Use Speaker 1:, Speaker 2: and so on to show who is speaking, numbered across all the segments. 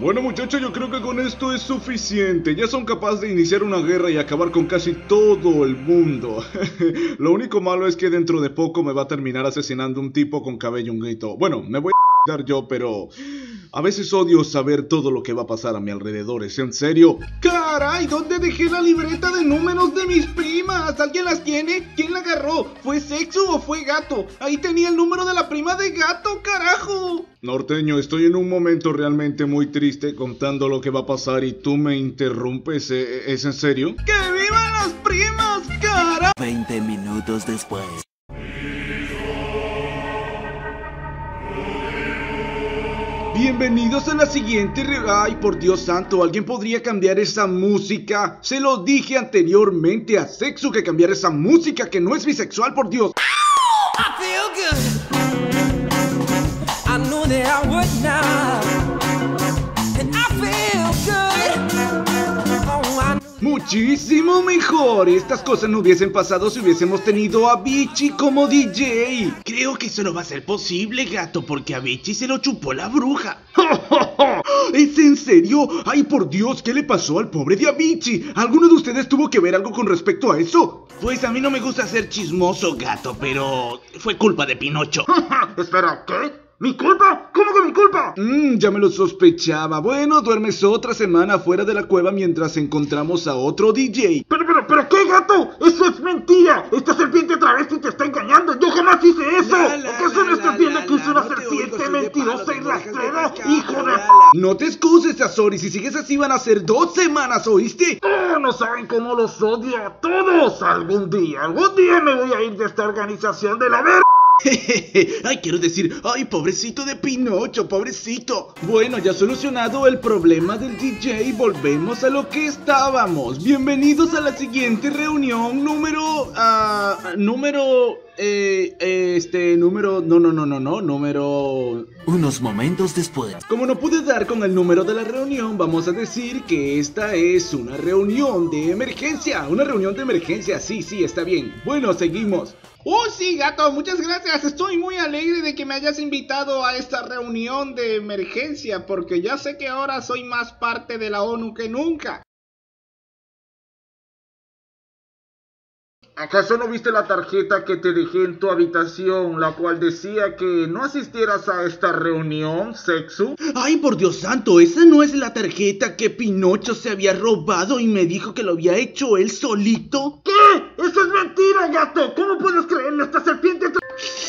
Speaker 1: Bueno muchachos, yo creo que con esto es suficiente. Ya son capaces de iniciar una guerra y acabar con casi todo el mundo. Lo único malo es que dentro de poco me va a terminar asesinando un tipo con cabello un grito. Bueno, me voy a dar yo, pero a veces odio saber todo lo que va a pasar a mi alrededor. ¿Es en serio?
Speaker 2: ¡Caray! ¿Dónde dejé la libreta de números de mis primas? ¿Alguien las tiene? ¿Quién la agarró? ¿Fue sexo o fue gato? Ahí tenía el número de la prima de gato, carajo.
Speaker 1: Norteño, estoy en un momento realmente muy triste contando lo que va a pasar y tú me interrumpes. ¿E- ¿Es en serio?
Speaker 2: ¡Que vivan las primas, carajo!
Speaker 3: 20 minutos después.
Speaker 2: Bienvenidos a la siguiente Ay, por Dios santo, ¿alguien podría cambiar esa música? Se lo dije anteriormente a Sexo que cambiar esa música que no es bisexual, por Dios.
Speaker 4: I feel good. I now.
Speaker 2: Muchísimo mejor. Estas cosas no hubiesen pasado si hubiésemos tenido a Vichy como DJ. Creo que eso no va a ser posible, gato, porque a Vichy se lo chupó la bruja. ¿Es en serio? Ay, por Dios, ¿qué le pasó al pobre de Avicii? ¿Alguno de ustedes tuvo que ver algo con respecto a eso? Pues a mí no me gusta ser chismoso, gato, pero fue culpa de Pinocho.
Speaker 5: Espera, ¿qué? ¿Mi culpa? ¿Cómo que mi culpa?
Speaker 2: Mmm, ya me lo sospechaba. Bueno, duermes otra semana fuera de la cueva mientras encontramos a otro DJ.
Speaker 5: Pero, pero, pero, ¿qué gato? Eso es mentira. Esta serpiente travesti te está engañando. Yo jamás hice eso. ¿Acaso
Speaker 2: la,
Speaker 5: tienda
Speaker 2: la,
Speaker 5: que es una
Speaker 2: no te oigo,
Speaker 5: serpiente
Speaker 2: de
Speaker 5: mentirosa y rastrera? Hijo de...
Speaker 2: la, No te excuses, Azori. Si sigues así van a ser dos semanas, ¿oíste?
Speaker 5: Oh, no saben cómo los odio a todos. Algún día, algún día me voy a ir de esta organización de la verga.
Speaker 2: ay, quiero decir, ay, pobrecito de Pinocho, pobrecito. Bueno, ya solucionado el problema del DJ, volvemos a lo que estábamos. Bienvenidos a la siguiente reunión número... ah, número... eh, eh, este, número... No, no, no, no, no, número...
Speaker 3: Unos momentos después.
Speaker 2: Como no pude dar con el número de la reunión, vamos a decir que esta es una reunión de emergencia. Una reunión de emergencia, sí, sí, está bien. Bueno, seguimos. Oh, sí, gato, muchas gracias. Estoy muy alegre de que me hayas invitado a esta reunión de emergencia, porque ya sé que ahora soy más parte de la ONU que nunca.
Speaker 5: ¿Acaso no viste la tarjeta que te dejé en tu habitación, la cual decía que no asistieras a esta reunión, Sexu?
Speaker 2: Ay, por Dios santo, esa no es la tarjeta que Pinocho se había robado y me dijo que lo había hecho él solito.
Speaker 5: ¿Qué? ¡Eso es mentira, gato! ¿Cómo puedes creerle a esta serpiente?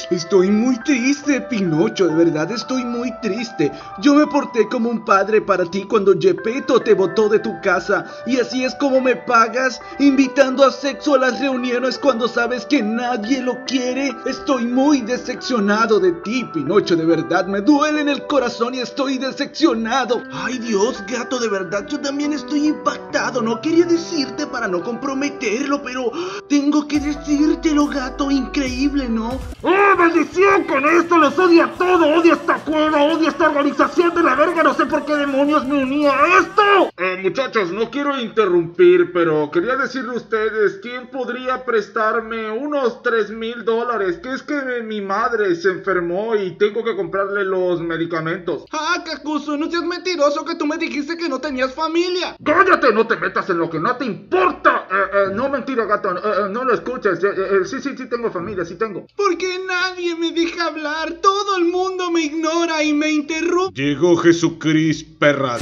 Speaker 2: Estoy muy triste, Pinocho, de verdad estoy muy triste. Yo me porté como un padre para ti cuando Gepetto te botó de tu casa y así es como me pagas, invitando a sexo a las reuniones cuando sabes que nadie lo quiere. Estoy muy decepcionado de ti, Pinocho, de verdad me duele en el corazón y estoy decepcionado. Ay Dios, gato, de verdad yo también estoy impactado. No quería decirte para no comprometerlo, pero tengo que decírtelo, gato, increíble, ¿no?
Speaker 5: ¡Oh, maldición! Con esto los odio a todo. Odio esta cueva, odio esta organización de la verga. No sé por qué demonios me unía a esto. Eh, muchachos, no quiero interrumpir, pero quería decirle a ustedes quién podría prestarme unos 3 mil dólares. Que es que mi madre se enfermó y tengo que comprarle los medicamentos.
Speaker 2: Ah, Kakuzu, no seas mentiroso que tú me dijiste que no tenías familia.
Speaker 5: ¡Cállate! No te metas en lo que no te importa. Eh, eh, no, mentira, gato. eh, eh, no lo escuches. Eh, eh, sí, sí, sí tengo familia, sí tengo.
Speaker 2: Porque nadie me deja hablar, todo el mundo me ignora y me interrumpe.
Speaker 1: Llegó Jesucristo, perras.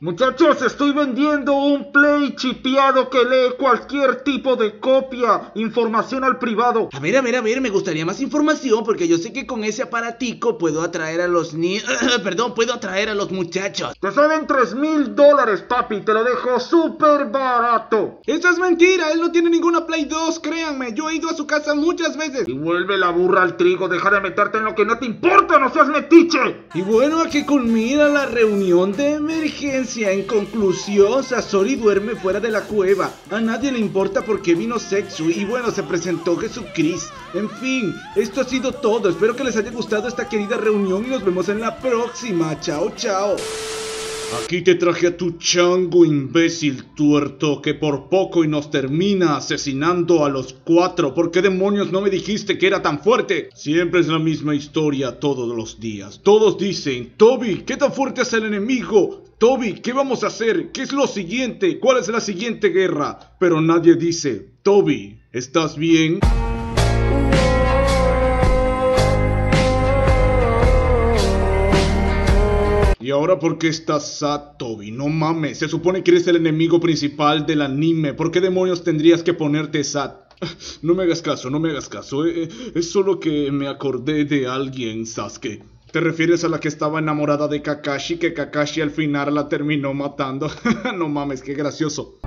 Speaker 5: Muchachos, estoy vendiendo un Play chipeado que lee cualquier tipo de copia, información al privado.
Speaker 2: A ver, a ver, a ver, me gustaría más información porque yo sé que con ese aparatico puedo atraer a los ni... Perdón, puedo atraer a los muchachos.
Speaker 5: Te salen 3 mil dólares, papi, te lo dejo súper barato.
Speaker 2: Eso es mentira, él no tiene ninguna Play 2, créanme, yo he ido a su casa muchas veces.
Speaker 5: Y vuelve la burra al trigo, deja de meterte en lo que no te importa, no seas metiche.
Speaker 2: Y bueno, aquí culmina la reunión de emergencia. En conclusión, Sasori duerme fuera de la cueva. A nadie le importa por qué vino Sexu. Y bueno, se presentó Jesucristo. En fin, esto ha sido todo. Espero que les haya gustado esta querida reunión y nos vemos en la próxima. Chao, chao. Aquí te traje a tu chango imbécil tuerto que por poco y nos termina asesinando a los cuatro. ¿Por qué demonios no me dijiste que era tan fuerte? Siempre es la misma historia todos los días. Todos dicen, Toby, ¿qué tan fuerte es el enemigo? Toby, ¿qué vamos a hacer? ¿Qué es lo siguiente? ¿Cuál es la siguiente guerra? Pero nadie dice, Toby, ¿estás bien? ¿Y ahora por qué estás sad, Toby? No mames, se supone que eres el enemigo principal del anime. ¿Por qué demonios tendrías que ponerte sad? No me hagas caso, no me hagas caso. eh, eh, Es solo que me acordé de alguien, Sasuke. ¿Te refieres a la que estaba enamorada de Kakashi que Kakashi al final la terminó matando? no mames, qué gracioso.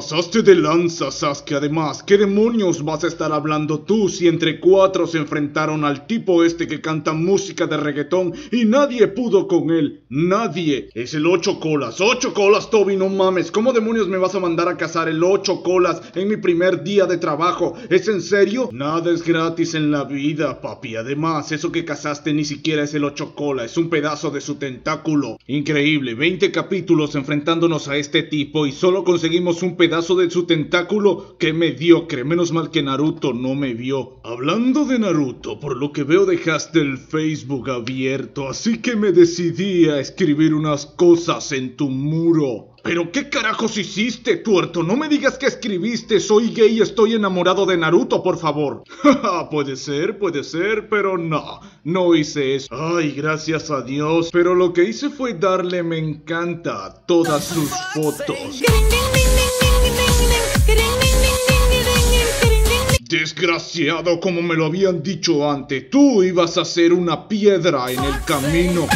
Speaker 2: Pasaste de lanza, Sasuke. Además, ¿qué demonios vas a estar hablando tú si entre cuatro se enfrentaron al tipo este que canta música de reggaetón y nadie pudo con él? Nadie. Es el ocho colas. Ocho colas, Toby, no mames. ¿Cómo demonios me vas a mandar a cazar el ocho colas en mi primer día de trabajo? ¿Es en serio? Nada es gratis en la vida, papi. Además, eso que cazaste ni siquiera es el ocho cola. Es un pedazo de su tentáculo. Increíble. 20 capítulos enfrentándonos a este tipo y solo conseguimos un pedazo de su tentáculo. Qué mediocre. Menos mal que Naruto no me vio. Hablando de Naruto, por lo que veo dejaste el Facebook abierto, así que me decidí a escribir unas cosas en tu muro. ¿Pero qué carajos hiciste, tuerto? No me digas que escribiste soy gay y estoy enamorado de Naruto, por favor. puede ser, puede ser, pero no, no hice eso. Ay, gracias a Dios. Pero lo que hice fue darle me encanta a todas sus fotos. Desgraciado, como me lo habían dicho antes, tú ibas a ser una piedra en el camino.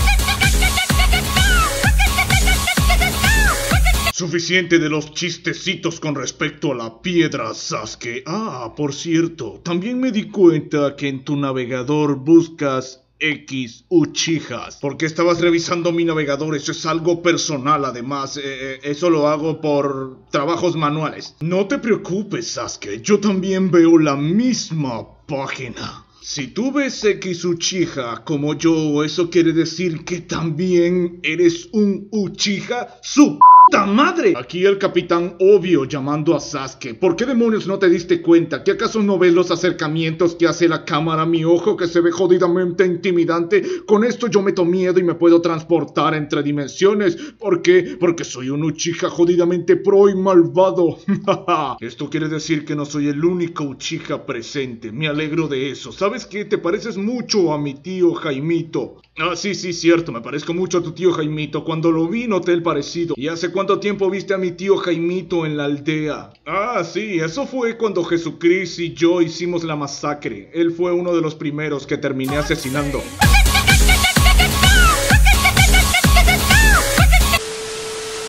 Speaker 2: Suficiente de los chistecitos con respecto a la piedra, Sasuke. Ah, por cierto, también me di cuenta que en tu navegador buscas X Uchijas. Porque estabas revisando mi navegador, eso es algo personal además. eh, eh, eso lo hago por trabajos manuales. No te preocupes, Sasuke, yo también veo la misma página. Si tú ves X Uchiha como yo, eso quiere decir que también eres un Uchiha su ¡Puta madre! Aquí el capitán obvio llamando a Sasuke. ¿Por qué demonios no te diste cuenta? ¿Que acaso no ves los acercamientos que hace la cámara a mi ojo que se ve jodidamente intimidante? Con esto yo meto miedo y me puedo transportar entre dimensiones. ¿Por qué? Porque soy un Uchiha jodidamente pro y malvado. esto quiere decir que no soy el único Uchiha presente. Me alegro de eso. ¿Sabes qué? Te pareces mucho a mi tío Jaimito. Ah, sí, sí, cierto. Me parezco mucho a tu tío Jaimito. Cuando lo vi noté el parecido. ¿Y hace cuánto tiempo viste a mi tío Jaimito en la aldea? Ah, sí, eso fue cuando Jesucristo y yo hicimos la masacre. Él fue uno de los primeros que terminé asesinando.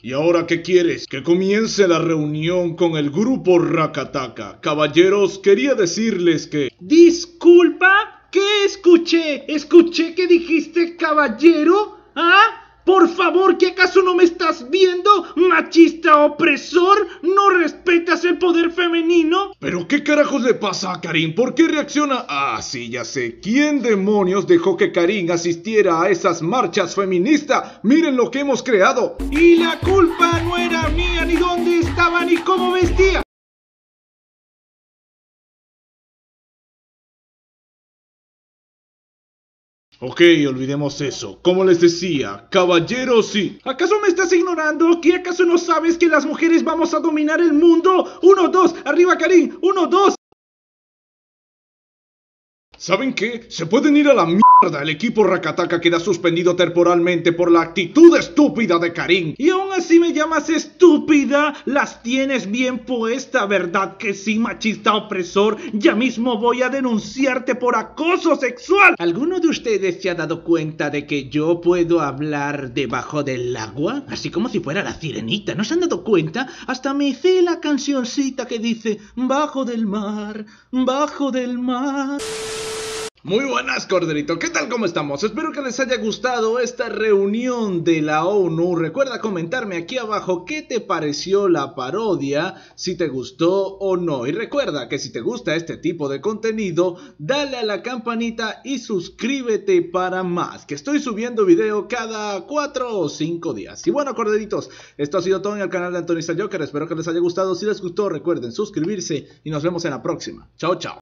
Speaker 2: ¿Y ahora qué quieres? Que comience la reunión con el grupo Rakataka. Caballeros, quería decirles que...
Speaker 6: Disculpa, ¿qué escuché? ¿Escuché que dijiste caballero? ¿Ah? Por favor, ¿que acaso no me estás viendo? ¿Machista opresor? ¿No respetas poder femenino?
Speaker 2: ¿Pero qué carajos le pasa a Karim? ¿Por qué reacciona? Ah, sí, ya sé. ¿Quién demonios dejó que Karim asistiera a esas marchas feministas? Miren lo que hemos creado.
Speaker 6: Y la culpa no era mía, ni dónde estaba, ni cómo vestía.
Speaker 2: Ok, olvidemos eso. Como les decía, caballeros sí.
Speaker 6: ¿Acaso me estás ignorando? ¿Que acaso no sabes que las mujeres vamos a dominar el mundo? Uno, dos, arriba Karim, uno, dos.
Speaker 2: ¿Saben qué? Se pueden ir a la mierda. El equipo Rakataka queda suspendido temporalmente por la actitud estúpida de Karim.
Speaker 6: Y aún así me llamas estúpida. Las tienes bien puesta, ¿verdad que sí, machista opresor? Ya mismo voy a denunciarte por acoso sexual. ¿Alguno de ustedes se ha dado cuenta de que yo puedo hablar debajo del agua? Así como si fuera la sirenita. ¿No se han dado cuenta? Hasta me hice la cancioncita que dice Bajo del mar, bajo del mar.
Speaker 2: Muy buenas, Corderito. ¿Qué tal? ¿Cómo estamos? Espero que les haya gustado esta reunión de la ONU. Recuerda comentarme aquí abajo qué te pareció la parodia, si te gustó o no. Y recuerda que si te gusta este tipo de contenido, dale a la campanita y suscríbete para más. Que estoy subiendo video cada 4 o 5 días. Y bueno, Corderitos, esto ha sido todo en el canal de Antonista Joker. Espero que les haya gustado. Si les gustó, recuerden suscribirse y nos vemos en la próxima. Chao, chao.